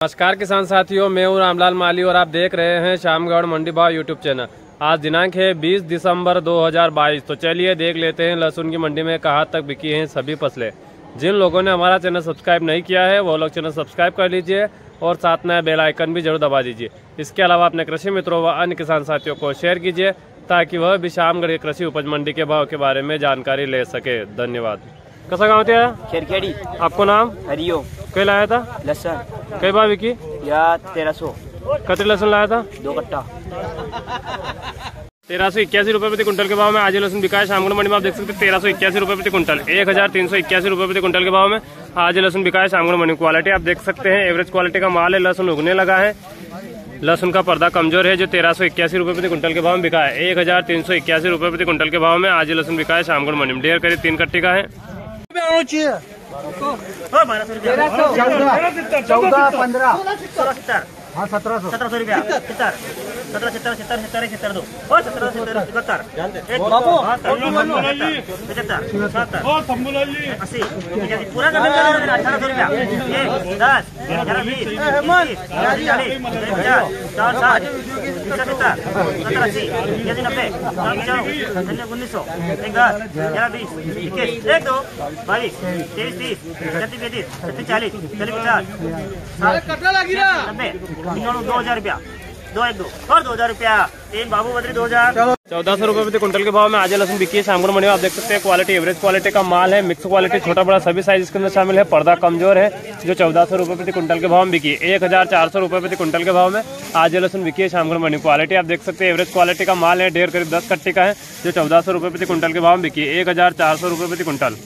नमस्कार किसान साथियों मैं हूँ रामलाल माली और आप देख रहे हैं शामगढ़ मंडी भाव यूट्यूब चैनल आज दिनांक है 20 दिसंबर 2022 तो चलिए देख लेते हैं लहसुन की मंडी में कहाँ तक बिकी हैं सभी फ़सलें। जिन लोगों ने हमारा चैनल सब्सक्राइब नहीं किया है वो लोग चैनल सब्सक्राइब कर लीजिए और साथ में बेल आइकन भी ज़रूर दबा दीजिए। इसके अलावा अपने कृषि मित्रों व अन्य किसान साथियों को शेयर कीजिए ताकि वह भी शामगढ़ की कृषि उपज मंडी के भाव के बारे में जानकारी ले सके। धन्यवाद। कसा गाँव त्या खेरखेड़ी। आपको नाम? हरिओम। कई लाया था? लसन। कई बार बिकी या तेरह सौ। कतरी लहसुन लाया था? दो कट्टा। तेरह सौ इक्यासी रुपए प्रति कुंटल के भाव में आज लहसुन बिका है शामगुड़ मंडी में आप देख सकते हैं तेरह सौ इक्यासी रुपए प्रति कुंटल। एक हज़ार तीन सौ इक्यासी रुपए प्रति कुंटल के भाव में आज लहसुन बिका है शामगुड़ मंडी क्वालिटी आप देख सकते हैं एवरेज क्वालिटी का माल है लहसुन उगने लगा है। लहसुन का पर्दा कमज़ोर है जो तेरह सौ इक्यासी रुपए प्रति कुंटल के भाव में बिका है। एक हज़ार तीन सौ इक्यासी रुपए प्रति कुंटल के भाव में आज लहसुन बिका है शामगुड़ मंडी में। डेढ़ करीब तीन कट्टी का है। चौदह पंद्रह। सोलह सत्तर। हाँ सत्रह सौ। सत्रह सौ रुपया। सत्तर सत्रह सत्तर सत्तर सत्तर एक सत्तर दो और सत्रह सत्तर इकहत्तर एक पचहत्तर सत्तर अस्सी। पूरा करने का अठारह सौ रुपया। एक दस ग्यारह बीस इक्कीस चालीस पचास चार साठ सत्तर सत्तर सत्तर अस्सी इक्यासी नब्बे चार पचानवे उन्नीस सौ। एक दस ग्यारह बीस इक्कीस एक दो बाईस तेईस तीस छत्तीस पैंतीस छत्तीस चालीस चालीस पचास नब्बे दो हज़ार रुपया। दो हज़ार चौदह सौ रुपए प्रति कुंटल के भाव में आज लहसुन बिकी है शामगुड़ मंडी में आप देख सकते हैं क्वालिटी एवरेज क्वालिटी का माल है मिक्स क्वालिटी छोटा बड़ा सभी साइज़ इसके अंदर शामिल है, पर्दा कमज़ोर है, जो चौदह सौ रुपए प्रति कुंटल के भाव में बिकी एक हज़ार चार सौ रुपए प्रति कुंटल के भाव में आज लहसुन बिकी है शामगुड़ मंडी क्वालिटी आप देख सकते हैं एवरेज क्वालिटी का माल है, डेढ़ करीब दस कट्टी का है, जो चौदह सौ रुपए प्रति कुंटल के भाव में बिकी एक हज़ार चार सौ रुपए प्रति कुंटल।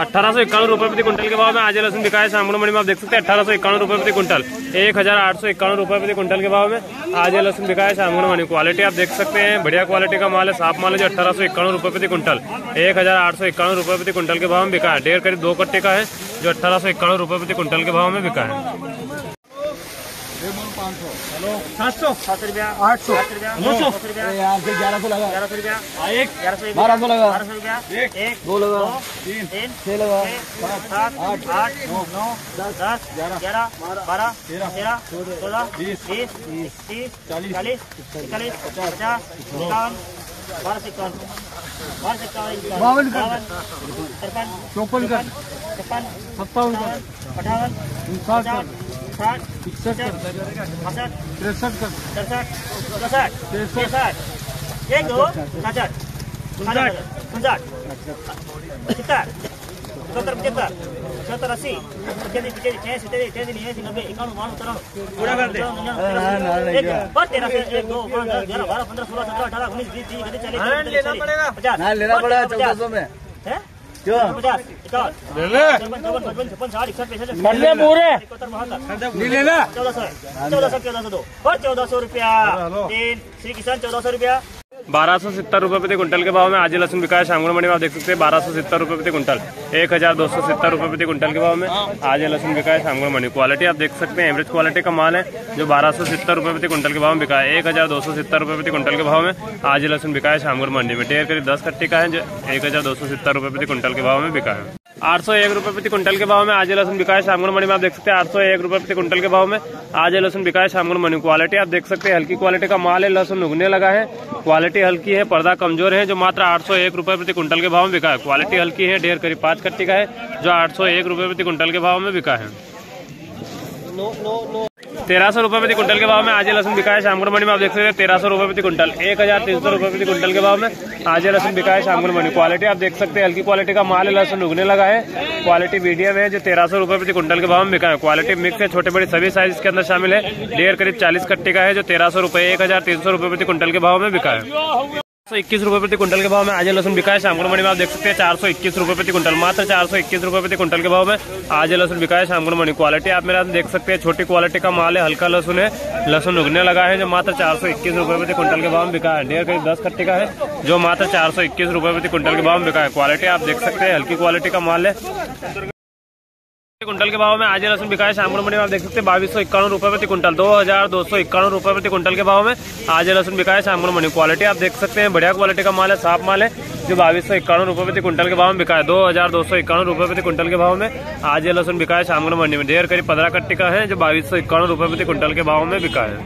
अठारह सौ इक्यावन रुपए प्रति क्विंटल के भाव में आज लहसुन बिका है मंडी में आप देख सकते हैं, अठारह सौ इक्यावन रुपए प्रति क्विंटल। एक हज़ार आठ सौ इक्यावन रुपए प्रति क्विंटल के भाव में आज लहसुन बिका है मंडी क्वालिटी आप देख सकते हैं, बढ़िया क्वालिटी का माल है, साफ़ माल है जो अठारह सौ इक्यावन रुपए प्रति क्विंटल। एक हज़ार आठ सौ इक्यावन रुपए प्रति क्विंटल के भाव में बिका है, डेढ़ करीब दो कट्टे का है, जो अठारह सौ इक्यावन रुपए प्रति क्विंटल के भाव में बिका है। सात सौ। सात रुपया। आठ सौ। नौ सौ। यहाँ से ग्यारह सौ लगा। ग्यारह सौ रुपया। एक। ग्यारह सौ बारह सौ लगा। बारह सौ रुपया। एक। दो लगा। तीन। लगा। सात। आठ। आठ। नौ। दस। दस। ग्यारह। बारह। तेरह। चौदह। बीस। तीस। चालीस। इकतालीस। पचास। इक्यावन बारह सौ इक्यावन। बारह सौ इक्यावन। बावन तिरपन चौपन कर। छप्पन सत्तावन अठावन। उनसाठ साठ इकसठ तिरसठ कर। सड़सठ तिरसठ। एक दो साठ उनसठ। उनसठ सत्तर सत्तर पचहत्तर सत्तर अस्सी पचासी पचासी छियासी सत्तासी अठासी निन्यासी नब्बे इक्यावन बावन तिरानवे पूरा कर दे। एक बस तेरह से एक दो पाँच दस ग्यारह बारह पंद्रह सोलह सत्रह अठारह उन्नीस बीस तीस इकतीस चालीस चालीस पचास लेना पड़ेगा चौदह सौ में। हैं क्यों पचास इक्यावन चौवन चौवन पचपन छप्पन साठ इकसठ पैंसठ ले पूरे। इकहत्तर बहत्तर नहीं लेना चौदह सौ चौदह सौ चौदह सौ दो और चौदह सौ रुपया तीन श्री किसान चौदह सौ रुपया बारह सौ सत्तर रुपए प्रति कुंटल के भाव में आज लहसुन बिका है शामगुड़ मंडी में आप देख सकते हैं, बारह सौ सत्तर रुपये प्रति कुंटल। एक हज़ार दो सौ सत्तर रुपये प्रति कुंटल के भाव में आज लहसुन बिका है शामगुड़ मंडी। क्वालिटी आप देख सकते हैं एवरेज क्वालिटी का माल है, जो बारह सौ सत्तर रुपए प्रति कुंटल के भाव में बिका है। एक हज़ार दो सौ सत्तर रुपए प्रति कुंटल के भाव में आज लहसुन बिका है शामगुड़ मंडी में। डेढ़ करीब दस कट्टी का है, जो एक हज़ार दो सौ सत्तर रुपए प्रति कुंटल के भाव में बिका है। आठ सौ एक रुपए प्रति क्विंटल के भाव में। आज लहसुन बिका है मणि मंडी में, आप देख सकते हैं आठ सौ एक रुपए प्रति क्विंटल के भाव में। आज लहसुन बिका है मणि। मंडी क्वालिटी आप देख सकते हैं, हल्की क्वालिटी का माल है, लहसुन उगने लगा है। क्वालिटी हल्की है, पर्दा कमज़ोर है, जो मात्र आठ सौ एक रुपए प्रति क्विंटल के भाव में बिका है। क्वालिटी हल्की है, ढेर करीब पाँच कट्टी का है, जो आठ सौ एक रुपए प्रति क्विंटल के भाव में बिका है। तेरह सौ रुपए प्रति कुंटल के भाव में आज लहसुन बिका है शामगुड़ मंडी में आप देख सकते हैं, तेरह सौ रुपए प्रति कुंटल। एक हज़ार तीन सौ रुपए प्रति कुंटल के भाव में आज लहसुन बिका है शामगुड़ मंडी क्वालिटी आप देख सकते हैं, हल्की क्वालिटी का माल लहसुन उगने लगा है। क्वालिटी मीडियम है जो तेरह सौ रुपए प्रति कुंटल के भाव में बिका है। क्वालिटी मिक्स है, छोटे बड़े सभी साइज़ के अंदर शामिल है। डेढ़ करीब चालीस कट्टी का है जो तेरह सौ रुपए, एक हज़ार तीन सौ रुपए प्रति कुंटल के भाव में बिका है। सौ इक्कीस रुपए प्रति कुंटल के भाव में आज लहसुन बिका है शामगुड़ मंडी में आप देख सकते हैं चार सौ इक्कीस रुपए प्रति कुंटल मात्र चार सौ इक्कीस रुपए प्रति कुंटल के भाव में आज लहसुन बिका है शामगुड़ मंडी क्वालिटी आप मेरा देख सकते हैं, छोटी क्वालिटी का माल है, हल्का लहसुन है। लहसुन उगने लगा है जो मात्र चार सौ इक्कीस रुपए प्रति कुंटल के भाव में बिका है। डेढ़ करीब दस कट्टी का है, जो मात्र चार सौ इक्कीस रुपए प्रति कुंटल के भाव में बिका है। क्वालिटी आप देख सकते हैं, हल्की क्वालिटी का माल है। कुंटल के भाव में आज लहसुन बिका है शामगुड़ मंडी में आप देख सकते हैं, बाईस सौ इक्यावन रुपए प्रति कुंटल, दो हज़ार दो सौ इक्यावन रुपए प्रति कुंटल के भाव में आज लहसुन बिका है शामगुड़ मंडी क्वालिटी आप देख सकते हैं, बढ़िया क्वालिटी का माल है, साफ़ माल है, जो बाईस सौ इक्यावन रुपए प्रति कुंटल के भाव में बिका है। दो हज़ार दो सौ इक्यावन रुपए प्रति कुंटल के भाव में आज लहसुन बिका है शामगुड़ मंडी में। ढेर करीब पंद्रह कट्टी का है, जो बाईस सौ इक्यावन रुपए प्रति कुंटल के भाव में बिका है।